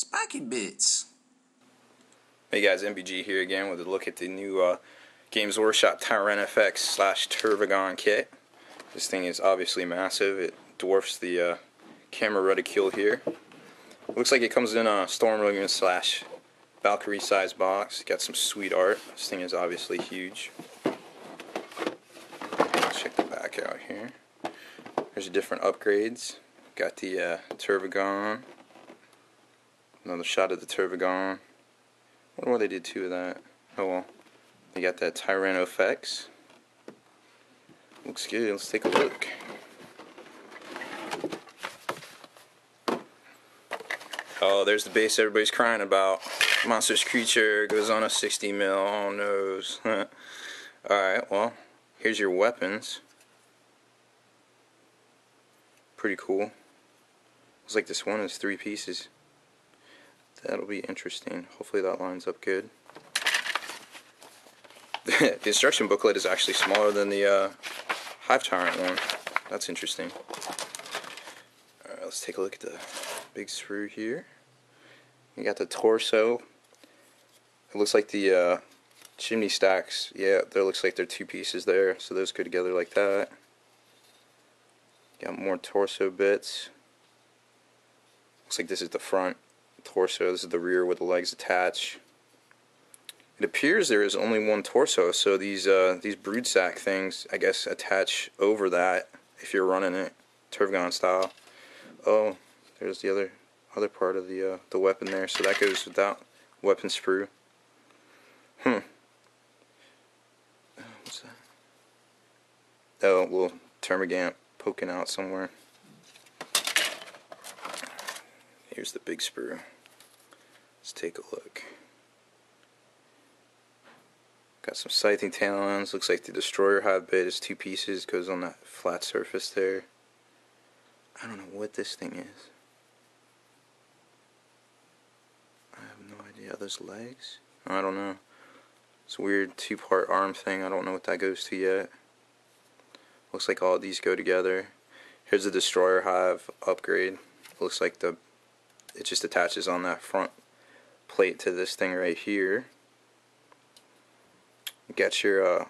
Spikey Bits. Hey guys, MBG here again with a look at the new uh, Games Workshop Tyrannofex slash Tervigon kit. This thing is obviously massive. It dwarfs the uh, camera reticule here. Looks like it comes in a Storm Lagoon slash Valkyrie size box. Got some sweet art. This thing is obviously huge. Check the back out here. There's different upgrades. Got the uh, Tervigon. Another shot of the Tervigon. I wonder why they did two of that. Oh well. They got that Tyrannofex. Looks good. Let's take a look. Oh, there's the base everybody's crying about. Monstrous creature goes on a 60 mil. Oh noes. Alright, well, here's your weapons. Pretty cool. Looks like this one is three pieces. That'll be interesting. Hopefully that lines up good. the instruction booklet is actually smaller than the uh, Hive Tyrant one. That's interesting. Alright, let's take a look at the big sprue here. You got the torso. It looks like the uh, chimney stacks. Yeah, there looks like they're two pieces there. So those go together like that. Got more torso bits. Looks like this is the front torso. This is the rear with the legs attached. It appears there is only one torso, so these uh, these brood sack things, I guess, attach over that if you're running it Tervigon style. Oh, there's the other other part of the uh, the weapon there, so that goes without weapon sprue. Hmm. What's that? Oh, little termagant poking out somewhere. Here's the big sprue. Let's take a look. Got some scything talons. Looks like the destroyer hive bit is two pieces. Goes on that flat surface there. I don't know what this thing is. I have no idea. Are those legs? I don't know. It's a weird two-part arm thing. I don't know what that goes to yet. Looks like all these go together. Here's the destroyer hive upgrade. Looks like the it just attaches on that front plate to this thing right here. You your uh,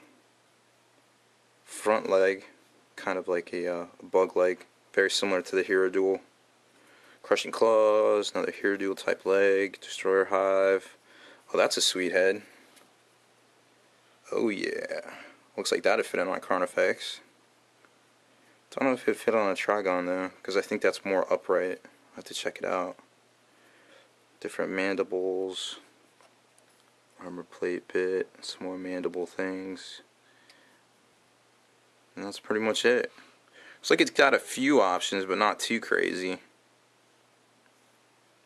front leg, kind of like a uh, bug leg, very similar to the Hierodule. Crushing Claws, another Hierodule type leg, Destroyer Hive. Oh, that's a sweet head. Oh yeah. Looks like that'd fit in on Carnifex. Don't know if it'd fit on a Trygon though, because I think that's more upright. i have to check it out. Different mandibles, armor plate bit, some more mandible things. And that's pretty much it. Looks like it's got a few options, but not too crazy.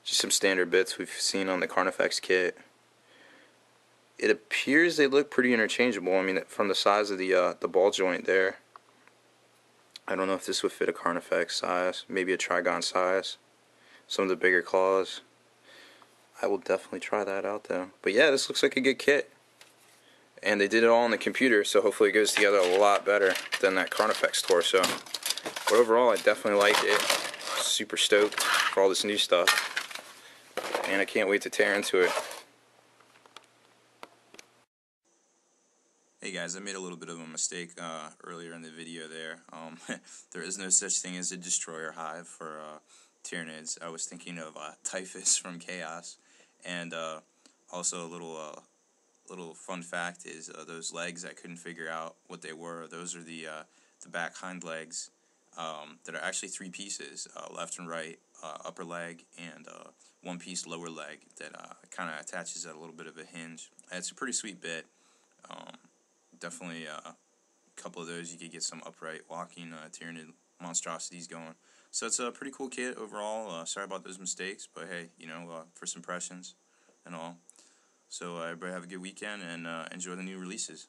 Just some standard bits we've seen on the Carnifex kit. It appears they look pretty interchangeable. I mean, from the size of the uh, the ball joint there. I don't know if this would fit a Carnifex size, maybe a Trygon size. Some of the bigger claws. I will definitely try that out though. But yeah, this looks like a good kit. And they did it all on the computer, so hopefully it goes together a lot better than that Carnifex torso. But overall, I definitely like it. Super stoked for all this new stuff. And I can't wait to tear into it. Hey guys, I made a little bit of a mistake uh, earlier in the video there. Um, there is no such thing as a destroyer hive for uh, Tyranids. I was thinking of uh, Typhus from Chaos, and uh, also a little uh, little fun fact is uh, those legs I couldn't figure out what they were. Those are the uh, the back hind legs um, that are actually three pieces, uh, left and right, uh, upper leg, and one piece lower leg that kind of attaches at a little bit of a hinge. It's a pretty sweet bit. Um, definitely a couple of those you could get some upright walking uh, monstrosities going. So it's a pretty cool kit overall. Uh, sorry about those mistakes, but hey, you know, uh, first impressions and all. So uh, everybody have a good weekend and uh, enjoy the new releases.